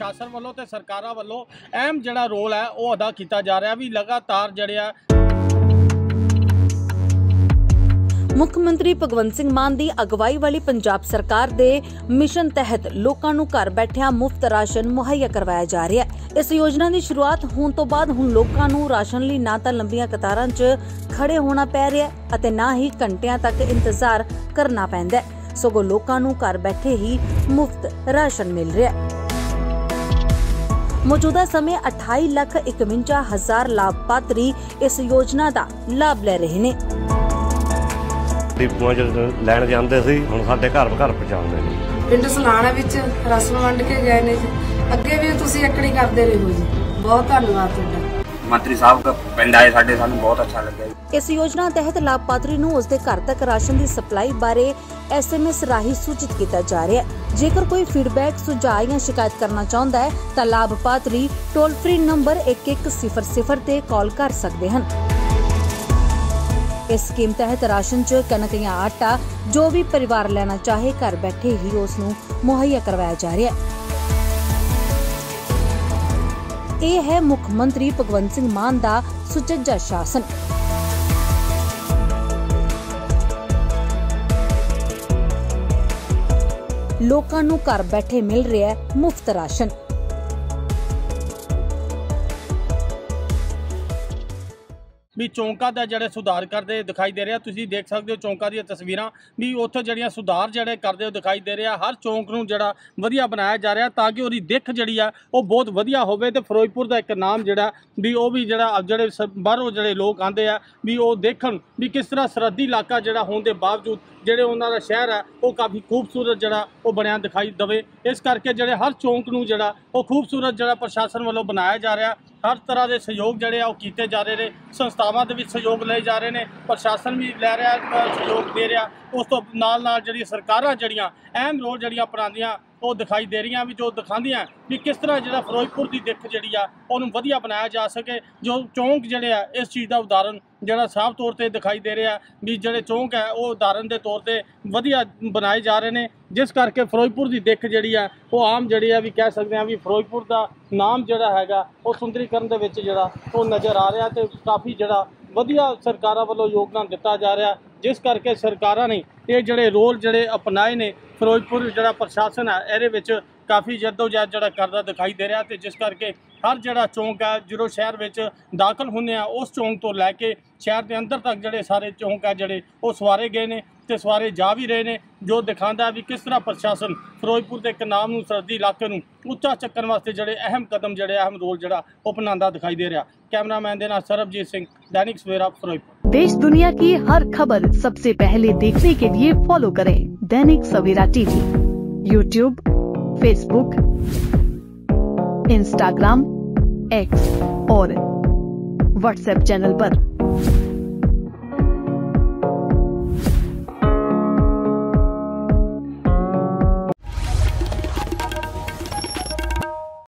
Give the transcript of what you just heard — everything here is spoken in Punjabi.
ਪ੍ਰਸ਼ਾਸਨ ਵੱਲੋਂ ਤੇ ਸਰਕਾਰਾਂ ਵੱਲੋਂ ਅਹਿਮ ਜਿਹੜਾ ਰੋਲ ਹੈ ਉਹ ਅਦਾ ਕੀਤਾ ਜਾ ਰਿਹਾ ਵੀ ਲਗਾਤਾਰ ਜਿਹੜੇ ਮੁੱਖ ਮੰਤਰੀ ਭਗਵੰਤ ਸਿੰਘ ਮਾਨ ਦੀ ਅਗਵਾਈ ਵਾਲੀ ਪੰਜਾਬ ਸਰਕਾਰ ਦੇ ਮਿਸ਼ਨ ਤਹਿਤ ਲੋਕਾਂ ਨੂੰ ਘਰ ਬੈਠਿਆਂ ਮੁਫਤ ਰਾਸ਼ਨ ਮੁਹੱਈਆ ਕਰਵਾਇਆ ਜਾ ਰਿਹਾ ਹੈ। ਇਸ ਯੋਜਨਾ ਦੀ ਸ਼ੁਰੂਆਤ ਹੋਣ ਤੋਂ ਬਾਅਦ ਹੁਣ ਲੋਕਾਂ ਨੂੰ ਰਾਸ਼ਨ ਲਈ ਨਾ ਤਾਂ ਲੰਬੀਆਂ ਕਤਾਰਾਂ 'ਚ ਖੜੇ ਹੋਣਾ ਪੈ ਰਿਹਾ ਅਤੇ ਨਾ ਹੀ ਘੰਟਿਆਂ ਤੱਕ ਇੰਤਜ਼ਾਰ ਕਰਨਾ ਪੈਂਦਾ ਸਗੋਂ ਲੋਕਾਂ ਨੂੰ ਘਰ ਬੈਠੇ ਹੀ ਮੁਫਤ ਰਾਸ਼ਨ ਮਿਲ ਰਿਹਾ ਹੈ। ਮੌਜੂਦਾ ਸਮੇਂ 28 ਲੱਖ 51 ਹਜ਼ਾਰ ਲਾਭਪਾਤਰੀ ਇਸ ਯੋਜਨਾ ਦਾ ਲਾਭ ਲੈ ਰਹੇ ਨੇ। ਡਿਪੂਆਂ 'ਚ ਲੈਣ ਜਾਂਦੇ ਸੀ ਹੁਣ ਸਾਡੇ ਘਰ ਘਰ ਪਹੁੰਚਾਉਂਦੇ ਨੇ। ਪਿੰਡ ਸਲਾਣਾ ਵਿੱਚ ਰਸਮ ਵੰਡ ਕੇ ਗਏ ਨੇ ਜੀ। ਅੱਗੇ ਵੀ ਤੁਸੀਂ ਇਕੜੀ ਕਰਦੇ ਰਹੋ ਜੀ। ਬਹੁਤ ਧੰਨਵਾਦ ਤੁਹਾਡਾ। ਮੰਤਰੀ ਸਾਹਿਬ ਦਾ ਪਿੰਡ ਆਏ, ਸਾਡੇ ਸਾਨੂੰ ਬਹੁਤ ਅੱਛਾ ਲੱਗਿਆ ਇਸ ਯੋਜਨਾ ਤਹਿਤ ਲਾਭਪਾਤਰੀ ਨੂੰ ਉਸਦੇ ਘਰ ਤੱਕ ਰਾਸ਼ਨ ਦੀ ਸਪਲਾਈ ਬਾਰੇ ਐਸਐਮਐਸ ਰਾਹੀਂ ਸੂਚਿਤ ਕੀਤਾ ਜਾ ਰਿਹਾ ਹੈ। ਜੇਕਰ ਕੋਈ ਫੀਡਬੈਕ ਸੁਝਾਅ ਜਾਂ ਸ਼ਿਕਾਇਤ ਕਰਨਾ ਚਾਹੁੰਦਾ ਹੈ, ਤਾਂ ਲਾਭਪਾਤਰੀ ਟੋਲ ਫ੍ਰੀ ਨੰਬਰ 1100 ਤੇ ਕਾਲ ਕਰ ਸਕਦੇ ਹਨ। ਇਸ ਸਕੀਮ ਤਹਿਤ ਰਾਸ਼ਨ 'ਚ ਕਣਕ ਜਾਂ ਆਟਾ ਜੋ ਵੀ ਪਰਿਵਾਰ ਲੈਣਾ ਚਾਹੇ, ਘਰ ਬੈਠੇ ਹੀ ਉਸ ਨੂੰ ਮੁਹੱਈਆ ਕਰਵਾਇਆ ਜਾ ਰਿਹਾ ਹੈ। ਇਹ ਹੈ ਮੁੱਖ ਮੰਤਰੀ ਭਗਵੰਤ ਸਿੰਘ ਮਾਨ ਦਾ ਸੁਚੱਜਾ ਸ਼ਾਸਨ। ਲੋਕਾਂ ਨੂੰ ਘਰ ਬੈਠੇ ਮਿਲ ਰਿਹਾ ਮੁਫਤ ਰਾਸ਼ਨ। ਵੀ ਚੌਂਕਾਂ ਦਾ ਜਿਹੜੇ ਸੁਧਾਰ ਕਰਦੇ ਦਿਖਾਈ ਦੇ ਰਿਹਾ, ਤੁਸੀਂ ਦੇਖ ਸਕਦੇ ਹੋ ਚੌਂਕਾਂ ਦੀਆਂ ਤਸਵੀਰਾਂ ਵੀ ਉੱਥੇ ਜਿਹੜੀਆਂ ਸੁਧਾਰ ਜਿਹੜੇ ਕਰਦੇ ਹੋ ਦਿਖਾਈ ਦੇ ਰਿਹਾ ਹਰ ਚੌਂਕ ਨੂੰ ਜਿਹੜਾ ਵਧੀਆ ਬਣਾਇਆ ਜਾ ਰਿਹਾ ਤਾਂ ਕਿ ਉਹਦੀ ਦਿੱਖ ਜਿਹੜੀ ਆ, ਉਹ ਬਹੁਤ ਵਧੀਆ ਹੋਵੇ ਤੇ ਫਿਰੋਜ਼ਪੁਰ ਦਾ ਇੱਕ ਨਾਮ ਜਿਹੜਾ ਵੀ ਉਹ ਵੀ ਜਿਹੜਾ ਜਿਹੜੇ ਸ- ਬਾਹਰੋਂ ਜਿਹੜੇ ਲੋਕ ਆਉਂਦੇ ਆ ਵੀ ਉਹ ਦੇਖਣ ਵੀ ਕਿਸ ਤਰ੍ਹਾਂ ਸਰਹੱਦੀ ਇਲਾਕਾ ਜਿਹੜਾ ਹੋਣ ਦੇ ਬਾਵਜੂਦ ਜਿਹੜੇ ਉਹਨਾਂ ਦਾ ਸ਼ਹਿਰ ਹੈ ਉਹ ਕਾਫੀ ਖੂਬਸੂਰਤ ਜਿਹੜਾ ਉਹ ਬਣਿਆ ਦਿਖਾਈ ਦਵੇ। ਇਸ ਕਰਕੇ ਜਿਹੜੇ ਹਰ ਚੌਂਕ ਨੂੰ ਜਿਹੜਾ ਉਹ ਖੂਬਸੂਰਤ ਜਿਹੜਾ ਪ੍ਰਸ਼ਾਸਨ ਵੱਲੋਂ ਬਣਾਇਆ ਜਾ ਰਿਹਾ ਹਰ ਤਰ੍ਹਾਂ ਦੇ ਸਹਿਯੋਗ ਜਿਹੜੇ ਆ ਉਹ ਕੀਤੇ ਜਾ ਰਹੇ ਨੇ, ਸੰਸਥਾਵਾਂ ਦੇ ਵਿੱਚ ਸਹਿਯੋਗ ਲਏ ਜਾ ਰਹੇ ਨੇ, ਪ੍ਰਸ਼ਾਸਨ ਵੀ ਲੈ ਰਿਹਾ ਸਹਿਯੋਗ ਦੇ ਰਿਹਾ। ਉਸ ਤੋਂ ਨਾਲ ਨਾਲ ਜਿਹੜੀ ਸਰਕਾਰਾਂ ਜਿਹੜੀਆਂ, ਅਹਿਮ ਰੋਲ ਜਿਹੜੀਆਂ ਅਪਣਾਉਂਦੀਆਂ ਉਹ ਦਿਖਾਈ ਦੇ ਰਹੀਆਂ ਵੀ ਜੋ ਦਿਖਾਉਂਦੀਆਂ ਵੀ ਕਿਸ ਤਰ੍ਹਾਂ ਜਿਹੜਾ ਫਿਰੋਜ਼ਪੁਰ ਦੀ ਦਿੱਖ ਜਿਹੜੀ ਆ, ਉਹਨੂੰ ਵਧੀਆ ਬਣਾਇਆ ਜਾ ਸਕੇ। ਜੋ ਚੌਂਕ ਜਿਹੜੇ ਆ, ਇਸ ਚੀਜ਼ ਦਾ ਉਦਾਹਰਨ ਜਿਹੜਾ ਸਾਫ਼ ਤੌਰ ਤੇ ਦਿਖਾਈ ਦੇ ਰਿਹਾ ਵੀ ਜਿਹੜੇ ਚੌਂਕ ਹੈ ਉਹ ਉਦਾਹਰਨ ਦੇ ਤੌਰ ਤੇ ਵਧੀਆ ਬਣਾਏ ਜਾ ਰਹੇ ਨੇ। ਜਿਸ ਕਰਕੇ ਫਿਰੋਜ਼ਪੁਰ ਦੀ ਦਿੱਖ ਜਿਹੜੀ ਆ, ਉਹ ਆਮ ਜਿਹੜੀ ਆ ਵੀ ਕਹਿ ਸਕਦੇ ਆ ਵੀ ਫਿਰੋਜ਼ਪੁਰ ਦਾ ਨਾਮ ਜਿਹੜਾ ਹੈਗਾ, ਉਹ ਸੁੰਦਰੀਕਰਨ ਦੇ ਵਿੱਚ ਜਿਹੜਾ ਉਹ ਨਜ਼ਰ ਆ ਰਿਹਾ ਤੇ ਕਾਫੀ ਜਿਹੜਾ ਵਧੀਆ ਸਰਕਾਰਾਂ ਵੱਲੋਂ ਯੋਗਦਾਨ ਦਿੱਤਾ ਜਾ ਰਿਹਾ। ਜਿਸ ਕਰਕੇ ਸਰਕਾਰਾਂ ਨੇ ਇਹ ਜਿਹੜੇ ਰੋਲ ਜਿਹੜੇ ਅਪਣਾਏ ਨੇ, ਫਿਰੋਜ਼ਪੁਰ ਜਿਹੜਾ ਪ੍ਰਸ਼ਾਸਨ ਹੈ, ਇਹਦੇ ਵਿੱਚ ਕਾਫੀ ਜਦੋਜਹਿਦ ਜਿਹੜਾ ਕਰਦਾ ਦਿਖਾਈ ਦੇ ਰਿਹਾ ਤੇ ਜਿਸ ਕਰਕੇ ਹਰ ਜਿਹੜਾ ਚੌਂਕ ਹੈ, ਜਦੋਂ ਸ਼ਹਿਰ ਵਿੱਚ ਦਾਖਲ ਹੁੰਦੇ ਆ, ਉਸ ਚੌਂਕ ਤੋਂ ਲੈ ਕੇ ਸ਼ਹਿਰ ਦੇ ਅੰਦਰ ਤੱਕ ਜਿਹੜੇ ਸਾਰੇ ਚੌਂਕ ਆ ਜਿਹੜੇ ਉਹ ਸਵਾਰੇ ਗਏ ਨੇ। ਤੇ ਸਵਾਰੇ ਜਾ ਵੀ ਰਹੇ ਨੇ ਜੋ ਦਿਖਾਉਂਦਾ ਵੀ ਕਿਸ ਤਰ੍ਹਾਂ ਪ੍ਰਸ਼ਾਸਨ ਫਿਰੋਜ਼ਪੁਰ ਦੇ ਇੱਕ ਨਾਮ ਨੂੰ ਸਰਦੀ ਇਲਾਕੇ ਨੂੰ ਉੱਚਾ ਚੱਕਣ ਵਾਸਤੇ ਜਿਹੜੇ ਅਹਿਮ ਕਦਮ ਜਿਹੜੇ ਅਹਿਮ ਰੋਲ ਜਿਹੜਾ ਉਹ ਅਪਣਾਉਂਦਾ ਦਿਖਾਈ ਦੇ ਰਿਹਾ ਕੈਮਰਾਮੈਨ ਦੇ ਨਾਲ ਸਰਬਜੀਤ ਸਿੰਘ ਦੈਨਿਕ ਸਵੇਰਾ ਫਿਰੋਜ਼ਪੁਰ देश दुनिया की हर खबर सबसे पहले देखने के लिए फॉलो करें Dainik Savera TV YouTube Facebook Instagram X और व्हाट्सएप चैनल पर।